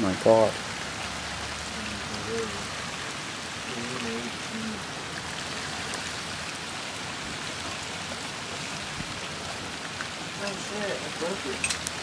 my god. Oh shit, I broke it.